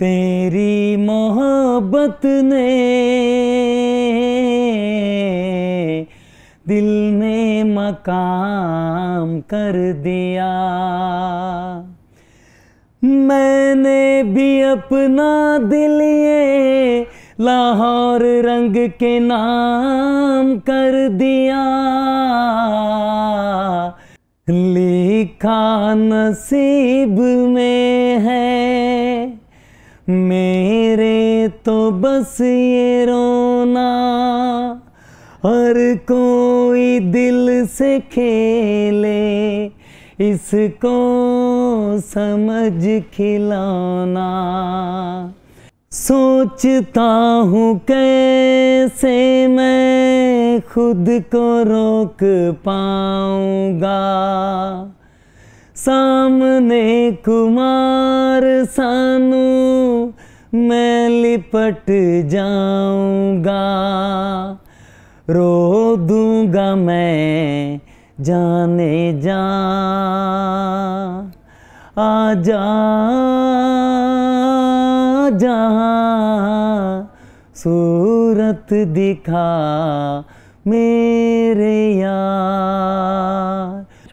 तेरी मोहब्बत ने दिल में मकाम कर दिया। मैंने भी अपना दिल ये लाहौर रंग के नाम कर दिया। लिखा नसीब में है मेरे तो बस ये रोना, हर कोई दिल से खेले, इसको समझ खिलौना। सोचता हूँ कैसे मैं खुद को रोक पाऊँगा। सामने कुमार सानू मैं लिपट जाऊँगा रो दूँगा मैं जाने जा। आ जा सूरत दिखा मेरे यार।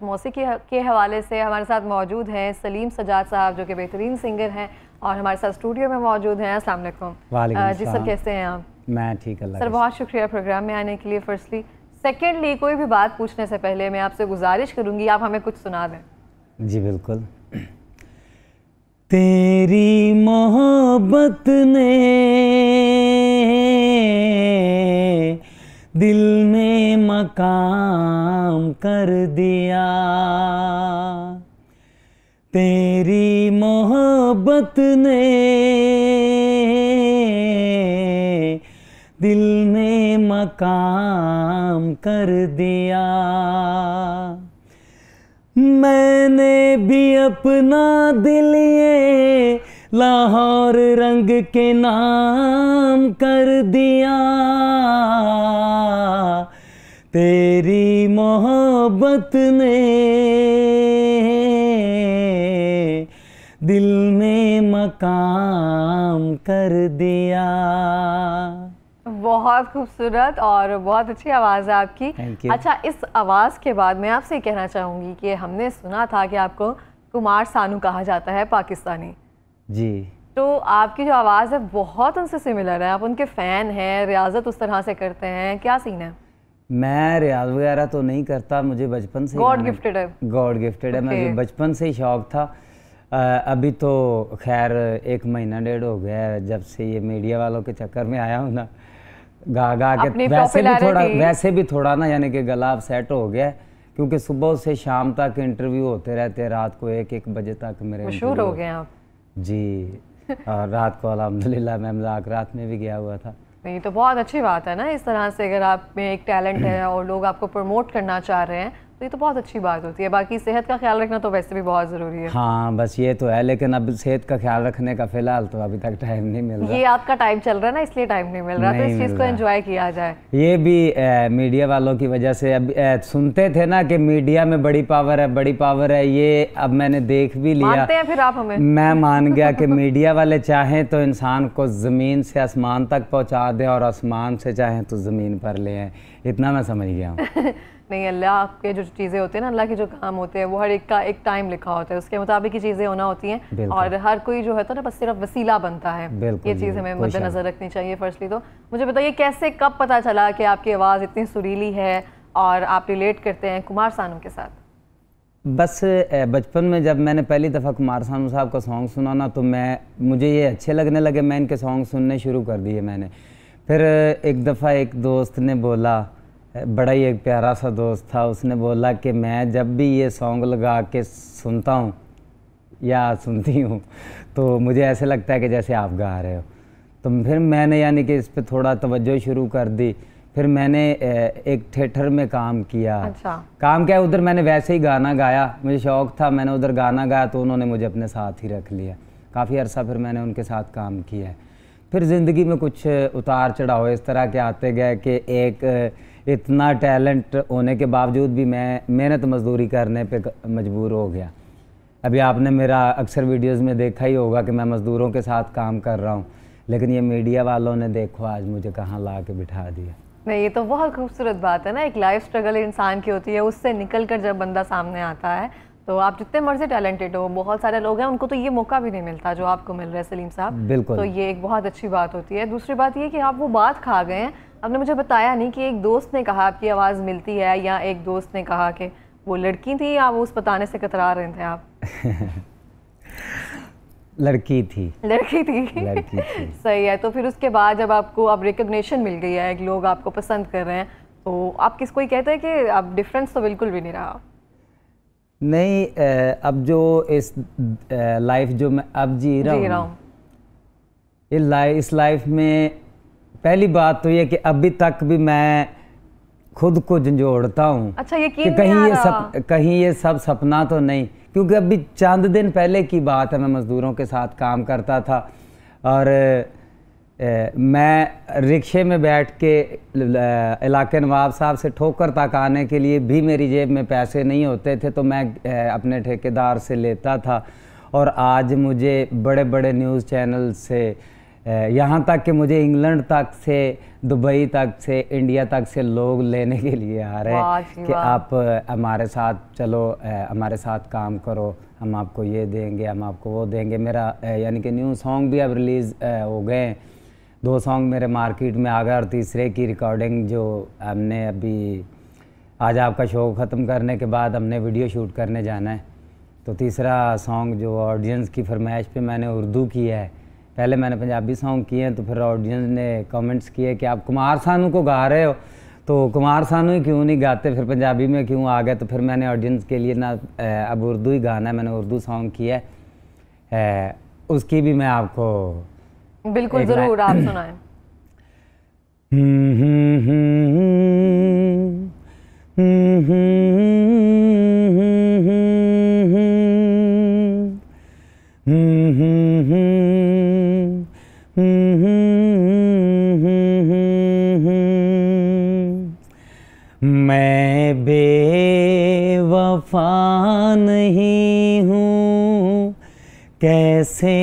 मौसीकी के हवाले से हमारे साथ मौजूद हैं सलीम सजाद साहब जो कि बेहतरीन सिंगर हैं और हमारे साथ स्टूडियो में मौजूद हैं। अस्सलाम वालेकुम। जी सर कैसे हैं आप? मैं ठीक अल्लाह सर बहुत शुक्रिया प्रोग्राम में आने के लिए फर्स्टली सेकेंडली कोई भी बात पूछने से पहले मैं आपसे गुजारिश करूँगी आप हमें कुछ सुना दें। जी बिल्कुल। तेरी मोहब्बत ने दिल में मकाम कर दिया। तेरी मोहब्बत ने दिल में मकाम कर दिया। मैंने भी अपना दिल ये लाहौर रंग के नाम कर दिया। तेरी मोहब्बत ने दिल में मकाम कर दिया। बहुत खूबसूरत और बहुत अच्छी आवाज़ है आपकी। अच्छा इस आवाज़ के बाद मैं आपसे कहना चाहूँगी कि हमने सुना था कि आपको कुमार सानू कहा जाता है पाकिस्तानी। जी। तो आपकी जो आवाज़ है बहुत उनसे सिमिलर है। आप उनके फ़ैन हैं रियाजत उस तरह से करते हैं। क्या सीन है? मैं रियाज वगैरह तो नहीं करता मुझे बचपन से गॉड गिफ्टेड है। गॉड गिफ्टेड है। मुझे बचपन से ही शौक था। अ, अभी तो खैर एक महीना डेढ़ हो गया है जब से ये मीडिया वालों के चक्कर में आया हूँ ना। गा गा के वैसे भी थोड़ा वैसे भी थोड़ा ना यानी कि गला अब सेट हो गया है क्योंकि सुबह से शाम तक इंटरव्यू होते रहते हैं रात को एक एक बजे तक मेरे मशहूर हो गए आप। जी। और रात को अलहमदिल्ला मैम लाख रात में भी गया हुआ था। नहीं तो बहुत अच्छी बात है ना इस तरह से अगर आप में एक टैलेंट है और लोग आपको प्रमोट करना चाह रहे हैं तो ये तो बहुत अच्छी बात होती है। बाकी सेहत का ख्याल रखना तो वैसे भी बहुत ज़रूरी है। हाँ बस ये तो है लेकिन अब सेहत का ख्याल रखने का फ़िलहाल तो अभी तक टाइम नहीं मिल रहा। ये आपका टाइम चल रहा है ना इसलिए टाइम नहीं मिल रहा। तो इस चीज़ को एंजॉय किया जाए। ये भी अ, मीडिया वालों की वजह से अब अ, सुनते थे ना कि मीडिया में बड़ी पावर है बड़ी पावर है ये अब मैंने देख भी लिया। मानते हैं फिर आप हमें। मैं मान गया कि मीडिया वाले चाहें तो इंसान को ज़मीन से आसमान तक पहुँचा दें और आसमान से चाहें तो ज़मीन पर ले आए। इतना मैं समझ गया हूँ। नहीं अल्लाह आपके जो चीज़ें होती हैं ना अल्लाह के जो काम होते हैं वो हर एक का एक टाइम लिखा होता है। उसके मुताबिक ही चीज़ें होना होती हैं और हर कोई जो है तो ना बस सिर्फ़ वसीला बनता है। ये चीज़ हमें मद्देनजर रखनी चाहिए फर्स्टली तो। मुझे बताइए कैसे कब पता चला कि आपकी आवाज़ इतनी सुरीली है और आप रिलेट करते हैं कुमार सानू के साथ? बस बचपन में जब मैंने पहली दफ़ा कुमार सानू साहब का सॉन्ग सुना ना तो मैं मुझे ये अच्छे लगने लगे मैं इनके सॉन्ग सुनने शुरू कर दिए मैंने। फिर एक दफ़ा एक दोस्त ने बोला बड़ा ही एक प्यारा सा दोस्त था। उसने बोला कि मैं जब भी ये सॉन्ग लगा के सुनता हूँ या सुनती हूँ तो मुझे ऐसे लगता है कि जैसे आप गा रहे हो। तो फिर मैंने यानी कि इस पर थोड़ा तवज्जो शुरू कर दी। फिर मैंने एक थिएटर में काम किया। अच्छा। काम क्या है उधर मैंने वैसे ही गाना गाया। मुझे शौक था मैंने उधर गाना गाया तो उन्होंने मुझे अपने साथ ही रख लिया। काफ़ी अरसा फिर मैंने उनके साथ काम किया। फिर ज़िंदगी में कुछ उतार चढ़ाव इस तरह के आते गए कि एक इतना टैलेंट होने के बावजूद भी मैं मेहनत मजदूरी करने पे मजबूर हो गया। अभी आपने मेरा अक्सर वीडियोस में देखा ही होगा कि मैं मज़दूरों के साथ काम कर रहा हूँ, लेकिन ये मीडिया वालों ने देखो आज मुझे कहाँ ला के बिठा दिया। नहीं, ये तो बहुत खूबसूरत बात है ना, एक लाइफ स्ट्रगल इंसान की होती है, उससे निकल कर जब बंदा सामने आता है तो आप जितने मर्ज़ी टैलेंटेड हो बहुत सारे लोग हैं उनको तो ये मौका भी नहीं मिलता जो आपको मिल रहा है सलीम साहब। बिल्कुल। तो ये एक बहुत अच्छी बात होती है। दूसरी बात ये कि आप वो बात खा गए हैं। आपने मुझे बताया नहीं कि एक दोस्त ने कहा आपकी आवाज़ मिलती है या एक दोस्त ने कहा कि वो लड़की थी या वो उस बताने से कतरा रहे थे आप? लड़की थी। लड़की थी। लड़की थी। सही है। तो फिर उसके बाद जब आपको अब रिकग्निशन मिल गई है लोग आपको पसंद कर रहे हैं तो आप किस ही कहते हैं कि अब डिफरेंस तो बिल्कुल भी नहीं रहा। नहीं अब जो इस लाइफ जो मैं अब जी रहा हूँ इस लाइफ इस लाइफ में पहली बात तो ये कि अभी तक भी मैं खुद को झंझोड़ता हूँ अच्छा ये कि कहीं ये सब कहीं ये सब सपना तो नहीं क्योंकि अभी चंद दिन पहले की बात है मैं मज़दूरों के साथ काम करता था और मैं रिक्शे में बैठ के इलाके नवाब साहब से ठोकर तक आने के लिए भी मेरी जेब में पैसे नहीं होते थे तो मैं अपने ठेकेदार से लेता था। और आज मुझे बड़े बड़े न्यूज़ चैनल से यहाँ तक कि मुझे इंग्लैंड तक से दुबई तक से इंडिया तक से लोग लेने के लिए आ रहे हैं कि आप हमारे साथ चलो हमारे साथ काम करो हम आपको ये देंगे हम आपको वो देंगे। मेरा यानी कि न्यू सॉन्ग भी अब रिलीज़ हो गए दो सॉन्ग मेरे मार्केट में आ गए और तीसरे की रिकॉर्डिंग जो हमने अभी, आज आपका शो ख़त्म करने के बाद हमने वीडियो शूट करने जाना है। तो तीसरा सॉन्ग जो ऑडियंस की फरमाइश पे मैंने उर्दू किया है, पहले मैंने पंजाबी सॉन्ग किए हैं तो फिर ऑडियंस ने कमेंट्स किए कि आप कुमार सानू को गा रहे हो। तो कुमार सानू ही क्यों नहीं गाते, फिर पंजाबी में क्यों आ गए? तो फिर मैंने ऑडियंस के लिए ना अब उर्दू ही गाना है, मैंने उर्दू सॉन्ग किया है। उसकी भी मैं आपको बिल्कुल ज़रूर आप सुनाए। मैं बेवफा नहीं हूँ। कैसे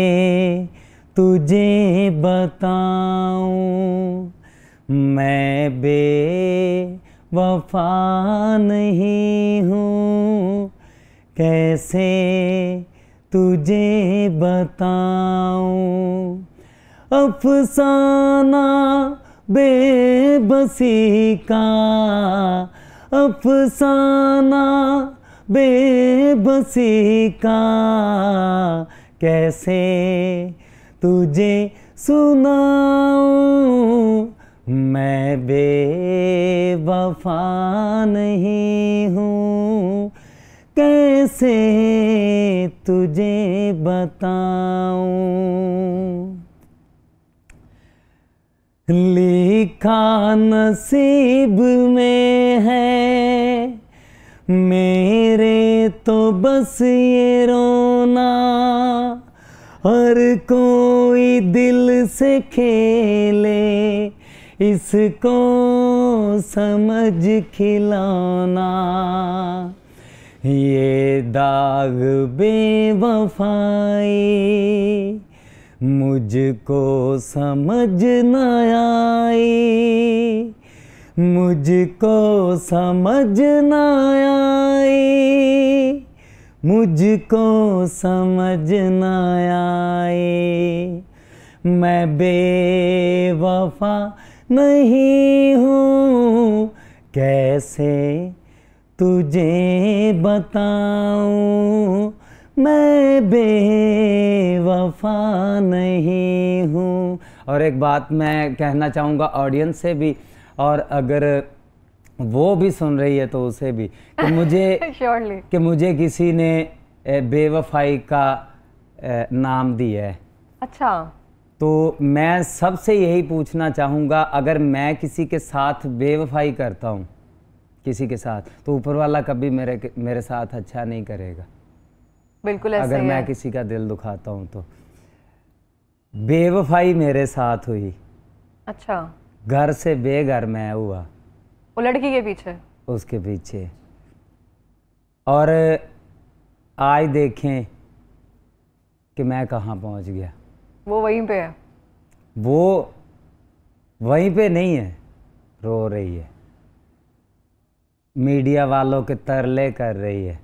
तुझे बताऊँ, मैं बे वफा नहीं हूँ। कैसे तुझे बताऊँ, अफसाना बेबसी का, अफसाना बेबसी का, कैसे तुझे सुनाऊं। मैं बेवफा नहीं हूँ। कैसे तुझे बताऊँ? लिखा नसीब में है। मेरे तो बस ये रोना। हर कोई दिल से खेले, इसको समझ खिलौना। ये दाग बेवफाई मुझको समझ न आई, मुझको समझ न आई। मुझको समझ न आई मैं बेवफा नहीं हूँ। कैसे तुझे बताऊँ? मैं बेवफा नहीं हूँ। और एक बात मैं कहना चाहूँगा ऑडियंस से भी, और अगर वो भी सुन रही है तो उसे भी कि मुझे कि मुझे किसी ने बेवफाई का नाम दिया है। अच्छा। तो मैं सबसे यही पूछना चाहूँगा अगर मैं किसी के साथ बेवफाई करता हूँ किसी के साथ तो ऊपर वाला कभी मेरे मेरे साथ अच्छा नहीं करेगा। बिल्कुल ऐसे अगर मैं। किसी का दिल दुखाता हूँ तो। बेवफाई मेरे साथ हुई। अच्छा। घर से बेघर मैं हुआ। वो लड़की के पीछे। उसके पीछे। और आज देखें कि मैं कहाँ पहुँच गया। वो वहीं पे है। वो वहीं पे नहीं है रो रही है। मीडिया वालों के तरले कर रही है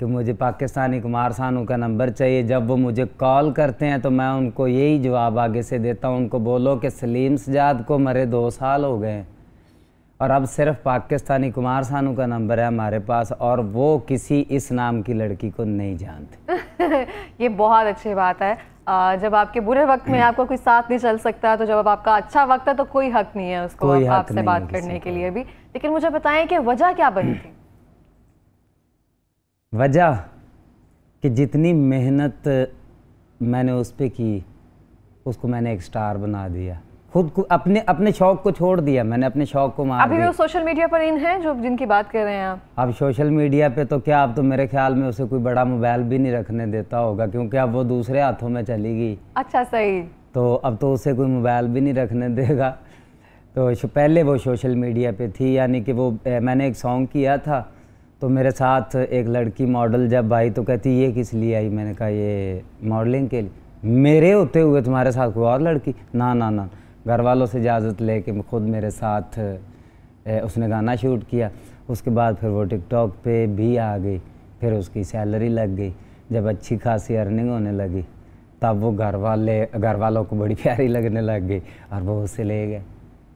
कि मुझे पाकिस्तानी कुमार सानू का नंबर चाहिए। जब वो मुझे कॉल करते हैं तो मैं उनको यही जवाब आगे से देता हूँ। उनको बोलो कि सलीम सजाद को मरे दो साल हो गए और अब सिर्फ़ पाकिस्तानी कुमार सानू का नंबर है हमारे पास और वो किसी इस नाम की लड़की को नहीं जानते। ये बहुत अच्छी बात है। जब आपके बुरे वक्त में आपका कोई साथ नहीं चल सकता तो जब आपका अच्छा वक्त है तो कोई हक नहीं है उसको आप, आपसे बात करने के लिए भी। लेकिन मुझे बताएँ कि वजह क्या बनी थी? वजह कि जितनी मेहनत मैंने उस पर की उसको मैंने एक स्टार बना दिया। खुद को अपने अपने शौक को छोड़ दिया मैंने अपने शौक को मार अभी वो सोशल मीडिया पर इन हैं जो जिनकी बात कर रहे हैं आप? अब सोशल मीडिया पे तो क्या अब तो मेरे ख्याल में उसे कोई बड़ा मोबाइल भी नहीं रखने देता होगा क्योंकि अब वो दूसरे हाथों में चली गई अच्छा सही। तो अब तो उसे कोई मोबाइल भी नहीं रखने देगा। तो पहले वो सोशल मीडिया पे थी यानी कि वो मैंने एक सॉन्ग किया था तो मेरे साथ एक लड़की मॉडल जब आई तो कहती ये किस लिए आई? मैंने कहा ये मॉडलिंग के लिए। मेरे होते हुए तुम्हारे साथ कोई और लड़की? ना ना ना घर वालों से इजाज़त ले के खुद मेरे साथ उसने गाना शूट किया। उसके बाद फिर वो टिकटॉक पे भी आ गई। फिर उसकी सैलरी लग गई। जब अच्छी खासी अर्निंग होने लगी, तब वो घर वाले घर वालों को बड़ी प्यारी लगने लग गई और वो उसे ले गए।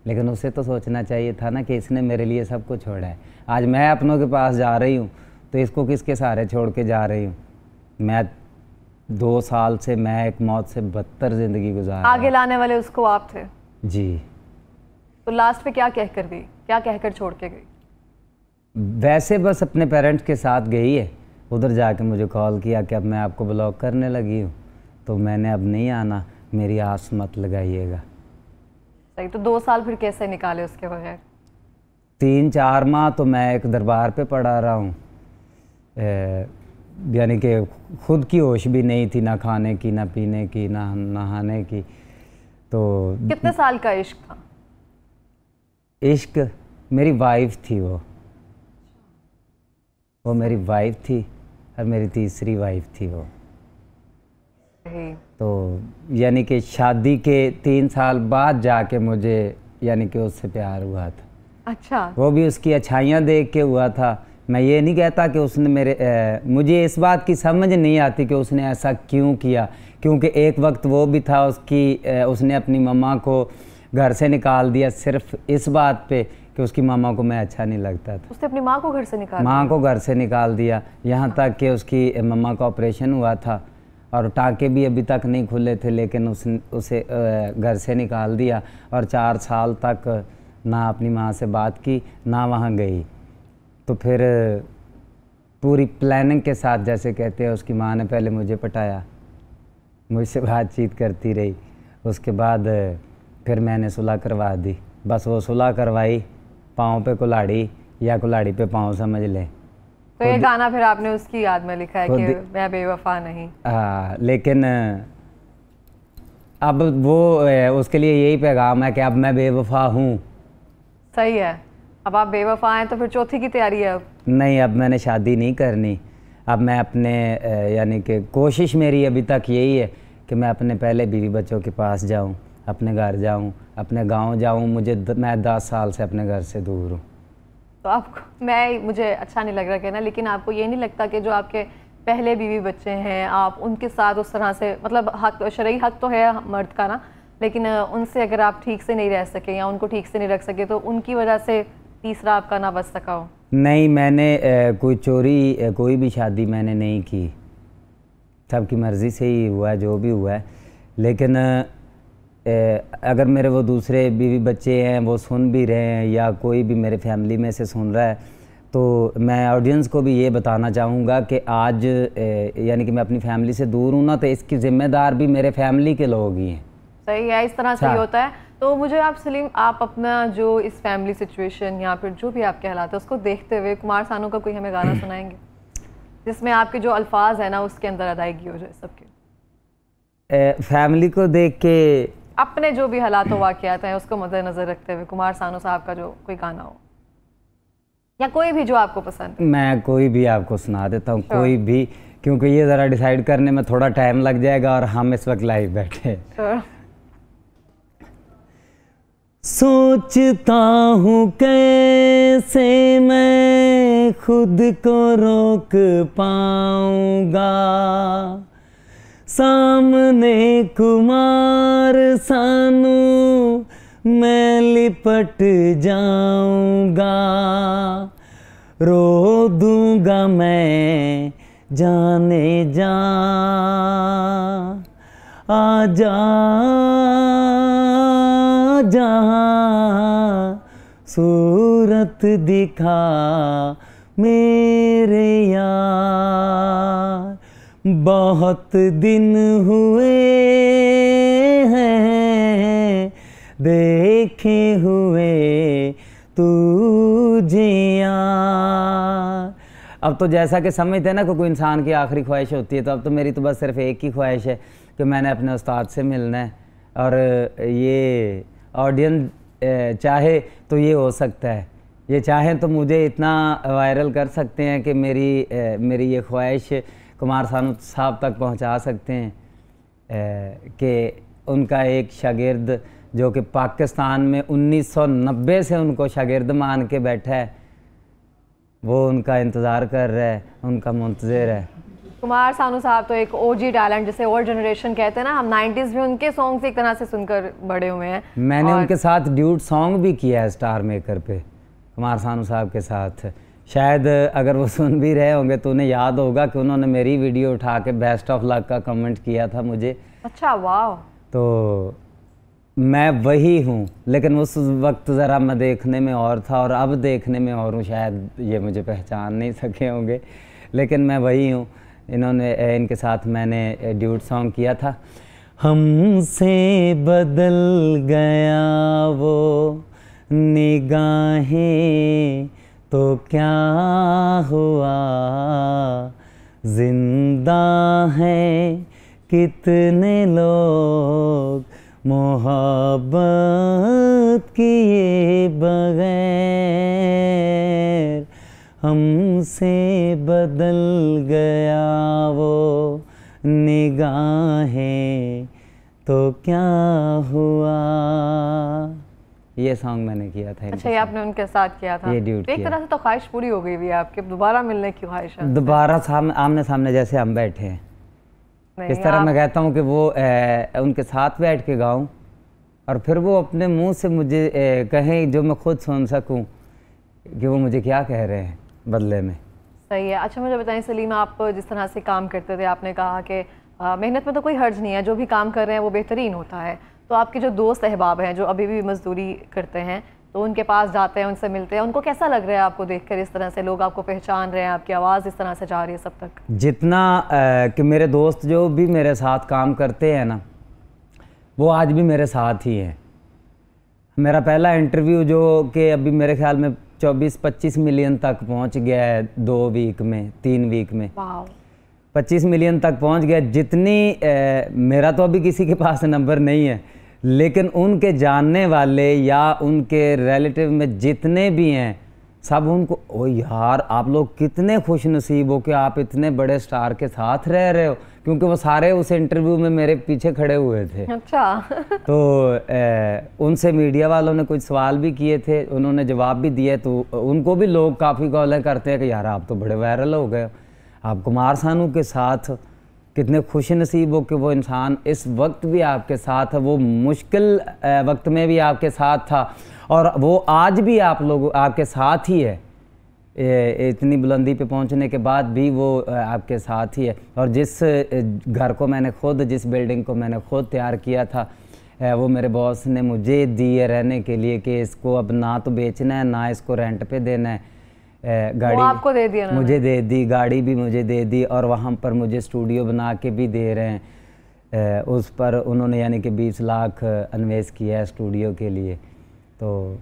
लेकिन उसे तो सोचना चाहिए था ना कि इसने मेरे लिए सब कुछ छोड़ा है। आज मैं अपनों के पास जा रही हूँ तो इसको किसके सहारे छोड़ के जा रही हूँ? मैं दो साल से मैं एक मौत से बदतर ज़िंदगी गुजार आगे लाने वाले उसको आप थे। जी। तो लास्ट पे क्या कह कर गई क्या कहकर छोड़ के गई? वैसे बस अपने पेरेंट्स के साथ गई है। उधर जाके मुझे कॉल किया कि अब मैं आपको ब्लॉक करने लगी हूँ। तो मैंने अब नहीं आना। मेरी आस मत लगाइएगा। सही तो दो साल फिर कैसे निकाले उसके बगैर? तीन चार माह तो मैं एक दरबार पे पढ़ा रहा हूँ। यानी कि खुद की होश भी नहीं थी ना खाने की ना पीने की ना नहाने की। तो कितने साल का इश्क था? इश्क मेरी वाइफ थी वो। वो मेरी वाइफ थी और मेरी तीसरी वाइफ थी वो। तो यानी कि शादी के तीन साल बाद जाके मुझे यानी कि उससे प्यार हुआ था। अच्छा। वो भी उसकी अच्छाइयाँ देख के हुआ था। मैं ये नहीं कहता कि उसने मेरे ए, मुझे इस बात की समझ नहीं आती कि उसने ऐसा क्यों किया क्योंकि एक वक्त वो भी था उसकी ए, उसने अपनी मम्मा को घर से निकाल दिया सिर्फ़ इस बात पे कि उसकी मामा को मैं अच्छा नहीं लगता था। उसने अपनी माँ को घर से निकाल माँ को घर से निकाल दिया। यहाँ तक कि उसकी मम्मा का ऑपरेशन हुआ था और टाँके भी अभी तक नहीं खुले थे लेकिन उस उसे घर से निकाल दिया और चार साल तक ना अपनी माँ से बात की ना वहाँ गई। तो फिर पूरी प्लानिंग के साथ जैसे कहते हैं उसकी माँ ने पहले मुझे पटाया। मुझसे बातचीत करती रही। उसके बाद फिर मैंने सुलह करवा दी। बस वो सुलह करवाई पाँव पे कुलाड़ी या कुलाड़ी पे पाँव समझ ले। तो ये गाना फिर आपने उसकी याद में लिखा है कि मैं बेवफा नहीं। आ, लेकिन अब वो उसके लिए यही पैगाम है कि अब मैं बेवफा हूँ। सही है। अब आप बेवफा हैं तो फिर चौथी की तैयारी है अब। नहीं अब मैंने शादी नहीं करनी। अब मैं अपने यानी कि कोशिश मेरी अभी तक यही है कि मैं अपने पहले बीवी बच्चों के पास जाऊँ अपने घर जाऊँ अपने गाँव जाऊँ। मुझे द, मैं दस साल से अपने घर से दूर हूँ। तो आपको मैं मुझे अच्छा नहीं लग रहा कहना लेकिन आपको ये नहीं लगता कि जो आपके पहले बीवी बच्चे हैं आप उनके साथ उस तरह से मतलब हक शरई हक तो है मर्द का ना लेकिन उनसे अगर आप ठीक से नहीं रह सके या उनको ठीक से नहीं रख सके तो उनकी वजह से तीसरा आपका ना बच सका हो। नहीं मैंने ए, कोई चोरी ए, कोई भी शादी मैंने नहीं की। सबकी मर्ज़ी से ही हुआ जो भी हुआ है। लेकिन अगर मेरे वो दूसरे बीवी बच्चे हैं वो सुन भी रहे हैं या कोई भी मेरे फैमिली में से सुन रहा है तो मैं ऑडियंस को भी ये बताना चाहूँगा कि आज यानी कि मैं अपनी फैमिली से दूर हूँ ना तो इसकी ज़िम्मेदार भी मेरे फैमिली के लोग ही हैं। सही है इस तरह से होता है। तो मुझे आप सलीम आप अपना जो इस फैमिली सिचुएशन या फिर जो भी आपके हालात है उसको देखते हुए कुमार सानू का कोई हमें गाना सुनाएँगे? जिसमें आपके जो अल्फाज है ना उसके अंदर अदायगी हो जाए सबके। फैमिली को देख के अपने जो भी हालात वाक़ हैं उसको मद्देनज़र रखते हुए कुमार सानू साहब का जो कोई गाना हो। या कोई भी जो आपको पसंद मैं कोई भी आपको सुना देता हूँ कोई भी क्योंकि ये ज़रा डिसाइड करने में थोड़ा टाइम लग जाएगा और हम इस वक्त लाइव बैठे सोचता हूँ कैसे मैं खुद को रोक पाऊँगा। सामने कुमार सानू मैं लिपट जाऊँगा। रो दूँगा मैं जाने जा। आ जा। जहाँ सूरत दिखा मेरे यार। बहुत दिन हुए हैं, देखे हुए तुझे यार। अब तो जैसा कि समझते हैं ना कि कोई इंसान की आखिरी ख्वाहिश होती है तो अब तो मेरी तो बस सिर्फ़ एक ही ख्वाहिश है कि मैंने अपने उस्ताद से मिलना है। और ये ऑडियंस चाहे तो ये हो सकता है। ये चाहें तो मुझे इतना वायरल कर सकते हैं कि मेरी मेरी ये ख्वाहिश कुमार सानू साहब तक पहुँचा सकते हैं कि उनका एक शागिर्द जो कि पाकिस्तान में 1990 से उनको शागिर्द मान के बैठा है, वो उनका इंतज़ार कर रहा है, उनका मुंतज़र है। कुमार सानू साहब तो एक ओजी टैलेंट जिसे ओल्ड जनरेशन कहते हैं ना हम 90s में उनके सॉन्ग्स एक तरह से सुनकर बड़े हुए हैं। मैंने और... उनके साथ ड्यूट सॉन्ग भी किया है स्टार मेकर पे कुमार सानू साहब के साथ। शायद अगर वो सुन भी रहे होंगे तो उन्हें याद होगा कि उन्होंने मेरी वीडियो उठा के बेस्ट ऑफ़ लक का कमेंट किया था मुझे। अच्छा वाह तो मैं वही हूँ लेकिन उस वक्त ज़रा मैं देखने में और था और अब देखने में और हूँ शायद ये मुझे पहचान नहीं सके होंगे लेकिन मैं वही हूँ। इन्होंने इनके साथ मैंने ड्यूट सॉन्ग किया था। हमसे बदल गया वो निगाहें तो क्या हुआ? ज़िंदा है कितने लोग? मोहब्बत किए बगैर। हमसे बदल गया वो निगाहें। तो क्या हुआ? ये सॉन्ग मैंने किया था अच्छा ये आपने उनके साथ किया था। ये ड्यूट एक तरह से तो ख्वाहिश पूरी हो गई भी आपके। दोबारा मिलने की ख्वाहिश है। दोबारा सामने आमने सामने जैसे हम बैठे हैं। इस तरह मैं कहता हूँ कि वो ए, उनके साथ बैठ के गाऊँ और फिर वो अपने मुँह से मुझे ए, कहें जो मैं खुद सुन सकूँ कि वो मुझे क्या कह रहे हैं। बदले में। सही है। अच्छा मुझे बताएँ सलीम आप जिस तरह से काम करते थे आपने कहा कि मेहनत में तो कोई हर्ज नहीं है जो भी काम कर रहे हैं वो बेहतरीन होता है। तो आपके जो दोस्त अहबाब हैं जो अभी भी मजदूरी करते हैं तो उनके पास जाते हैं उनसे मिलते हैं उनको कैसा लग रहा है आपको देखकर इस तरह से? लोग आपको पहचान रहे हैं आपकी आवाज़ इस तरह से जा रही है सब तक? जितना आ, कि मेरे दोस्त जो भी मेरे साथ काम करते हैं ना वो आज भी मेरे साथ ही हैं। मेरा पहला इंटरव्यू जो कि अभी मेरे ख्याल में 24-25 मिलियन तक पहुँच गया है दो वीक में तीन वीक में। पच्चीस मिलियन तक पहुँच गया जितनी ए, मेरा तो अभी किसी के पास नंबर नहीं है लेकिन उनके जानने वाले या उनके रिलेटिव में जितने भी हैं सब उनको ओ यार आप लोग कितने खुश नसीब हो कि आप इतने बड़े स्टार के साथ रह रहे हो। क्योंकि वो सारे उस इंटरव्यू में मेरे पीछे खड़े हुए थे। अच्छा। तो ए, उनसे मीडिया वालों ने कुछ सवाल भी किए थे उन्होंने जवाब भी दिए तो उनको भी लोग काफ़ी कॉलें करते हैं कि यार आप तो बड़े वायरल हो गए। आप कुमार सानू के साथ कितने खुश नसीब हो कि वो इंसान इस वक्त भी आपके साथ है वो मुश्किल वक्त में भी आपके साथ था। और वो आज भी आप लोग आपके साथ ही है। इतनी बुलंदी पे पहुँचने के बाद भी वो आपके साथ ही है। और जिस घर को मैंने खुद जिस बिल्डिंग को मैंने खुद तैयार किया था वो मेरे बॉस ने मुझे दिए रहने के लिए कि इसको अब ना तो बेचना है ना इसको रेंट पे देना है। गाड़ी आपको दे दिया मुझे दे दी गाड़ी भी मुझे दे दी और वहाँ पर मुझे स्टूडियो बना के भी दे रहे हैं। उस पर उन्होंने यानी कि 20 लाख इन्वेस्ट किया है स्टूडियो के लिए। तो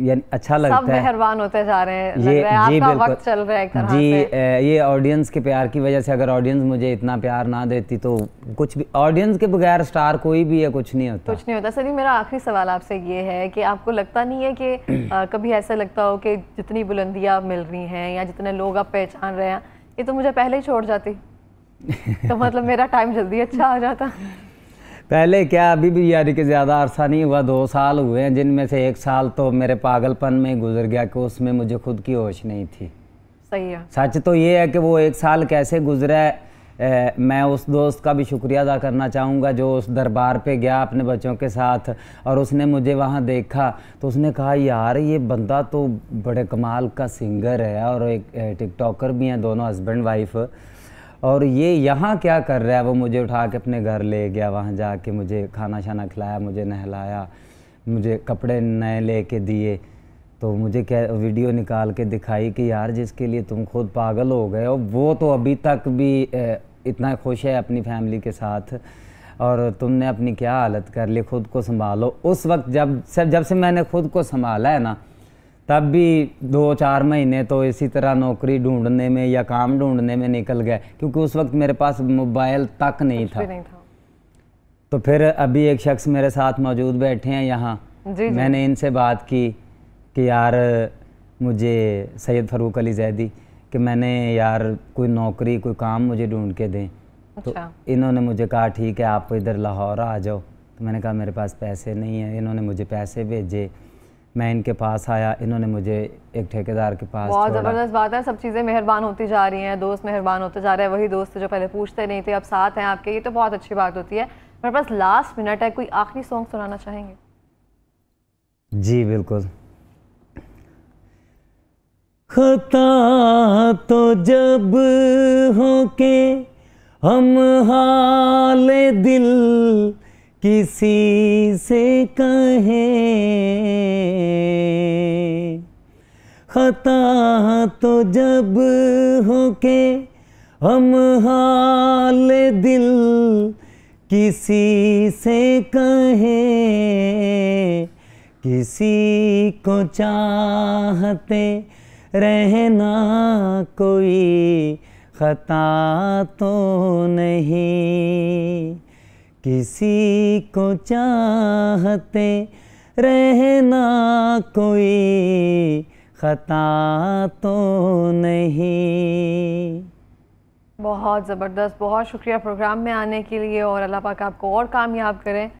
यानी अच्छा सब लगता है। मेहरबान होते जा रहे हैं। ये रहा है जी आपका वक्त चल रहा है एक तरह जी से। अ, ये ऑडियंस के प्यार की वजह से अगर ऑडियंस मुझे इतना प्यार ना देती तो कुछ भी ऑडियंस के बगैर स्टार कोई भी है कुछ नहीं होता। कुछ नहीं होता। सलीम मेरा आखिरी सवाल आपसे ये है कि आपको लगता नहीं है कि अ, कभी ऐसा लगता हो कि जितनी बुलंदियाँ मिल रही हैं या जितने लोग आप पहचान रहे हैं ये तो मुझे पहले ही छोड़ जाती। तो मतलब मेरा टाइम जल्दी अच्छा आ जाता। पहले क्या अभी भी यानी कि ज़्यादा अरसा नहीं हुआ? दो साल हुए हैं जिनमें से एक साल तो मेरे पागलपन में गुजर गया कि उसमें मुझे खुद की होश नहीं थी। सही है। सच तो ये है कि वो एक साल कैसे गुजरा है अ, मैं उस दोस्त का भी शुक्रिया अदा करना चाहूँगा जो उस दरबार पे गया अपने बच्चों के साथ और उसने मुझे वहाँ देखा। तो उसने कहा यार ये बंदा तो बड़े कमाल का सिंगर है और एक टिकटॉकर भी हैं दोनों हस्बैंड वाइफ और ये यहाँ क्या कर रहा है? वो मुझे उठा के अपने घर ले गया, वहाँ जा के मुझे खाना शाना खिलाया, मुझे नहलाया, मुझे कपड़े नए ले के दिए। तो मुझे क्या वीडियो निकाल के दिखाई कि यार जिसके लिए तुम खुद पागल हो गए हो, वो तो अभी तक भी इतना खुश है अपनी फैमिली के साथ और तुमने अपनी क्या हालत कर ली? खुद को संभालो। उस वक्त जब से जब से मैंने खुद को संभाला है ना तब भी दो चार महीने तो इसी तरह नौकरी ढूँढने में या काम ढूँढने में निकल गए क्योंकि उस वक्त मेरे पास मोबाइल तक नहीं था। नहीं था। तो फिर अभी एक शख्स मेरे साथ मौजूद बैठे हैं यहाँ। मैंने इनसे बात की कि यार मुझे सैयद फ़रूक अली जैदी कि मैंने यार कोई नौकरी कोई काम मुझे ढूंढ के दें। अच्छा। तो अच्छा। इन्होंने मुझे कहा ठीक है आप इधर लाहौर आ जाओ। तो मैंने कहा मेरे पास पैसे नहीं हैं। इन्होंने मुझे पैसे भेजे। मैं इनके पास आया इन्होंने मुझे एक ठेकेदार के पास बहुत ज़बरदस्त बात है सब चीज़ें मेहरबान होती जा रही हैं दोस्त मेहरबान होते जा रहे हैं वही दोस्त जो पहले पूछते नहीं थे अब साथ हैं आपके ये तो बहुत अच्छी बात होती है। मेरे पास लास्ट मिनट है कोई आखिरी सॉन्ग सुनाना चाहेंगे? जी बिल्कुल। खता तो जब हो के हम हाल दिल किसी से कहें खता तो जब हो के हम हाल दिल किसी से कहें, किसी को चाहते रहना कोई खता तो नहीं। किसी को चाहते रहना कोई खता तो नहीं। बहुत ज़बरदस्त, बहुत शुक्रिया प्रोग्राम में आने के लिए और अल्लाह पाक आपको और कामयाब करें।